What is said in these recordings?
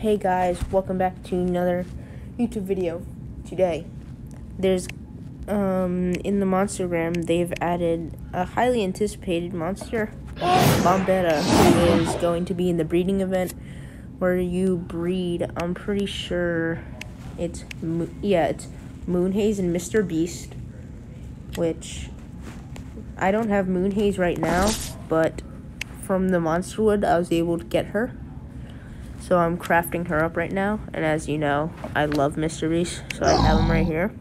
Hey guys, welcome back to another YouTube video. Today, there's um in the Monstergram they've added a highly anticipated monster, Bombetta, who is going to be in the breeding event where you breed. I'm pretty sure it's yeah, it's Moonhaze and Mr. Beast, which I don't have Moonhaze right now, but from the Monsterwood I was able to get her. So I'm crafting her up right now. And as you know, I love. Beast. So I have him right here.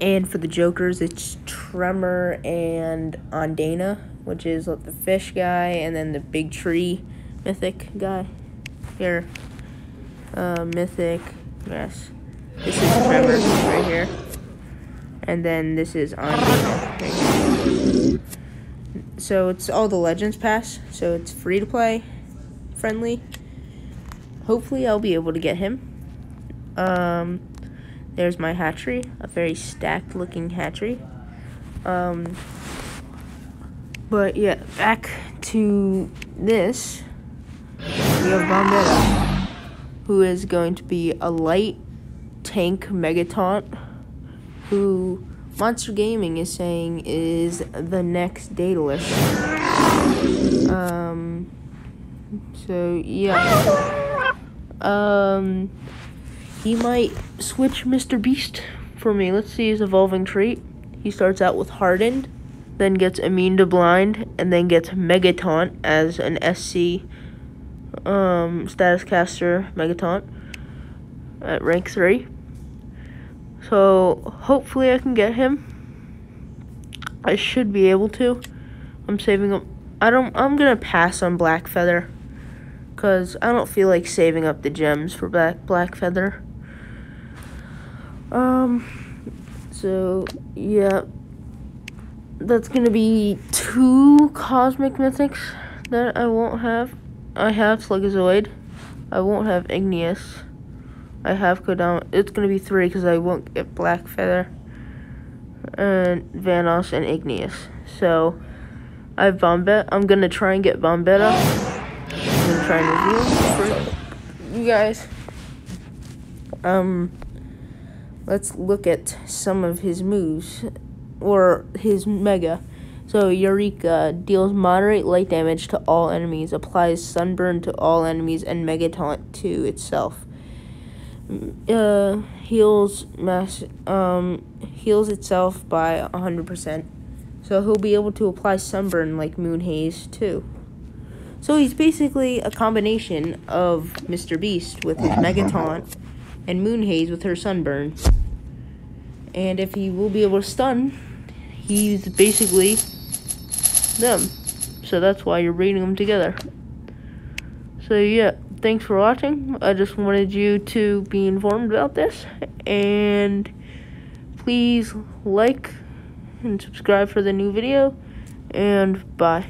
And for the Jokers, it's Tremor and Ondana, which is like the fish guy, and then the big tree mythic guy. Here. Uh, mythic. Yes. This is Tremor right here. And then this is Ondana right So it's all the Legends Pass. So it's free to play friendly. Hopefully I'll be able to get him. Um, there's my hatchery, a very stacked looking hatchery. Um, but yeah, back to this. We have who is going to be a light tank Megataunt, who Monster Gaming is saying is the next Daedalus. Um, so yeah. Um he might switch Mr. Beast for me. Let's see his evolving trait. He starts out with hardened, then gets immune to blind, and then gets Megataunt as an SC um status caster Megataunt at rank three. So hopefully I can get him. I should be able to. I'm saving up. I don't. I'm gonna pass on Black Feather because I don't feel like saving up the gems for Black Black Feather. Um, so yeah, that's gonna be two Cosmic Mythics that I won't have. I have Slugazoid. I won't have Igneous. I have Kodama. It's gonna be three because I won't get Black Feather and Vanos and Igneous. So I have Bombette. I'm gonna try and get Bombetta trying to for you guys. Um, let's look at some of his moves, or his mega. So Eureka deals moderate light damage to all enemies, applies sunburn to all enemies, and mega taunt to itself. Uh, heals mass um heals itself by hundred percent. So he'll be able to apply sunburn like moon haze too. So he's basically a combination of Mr. Beast with his Megataunt and Moonhaze with her Sunburn. And if he will be able to stun, he's basically them. So that's why you're reading them together. So yeah, thanks for watching. I just wanted you to be informed about this. And please like and subscribe for the new video. And bye.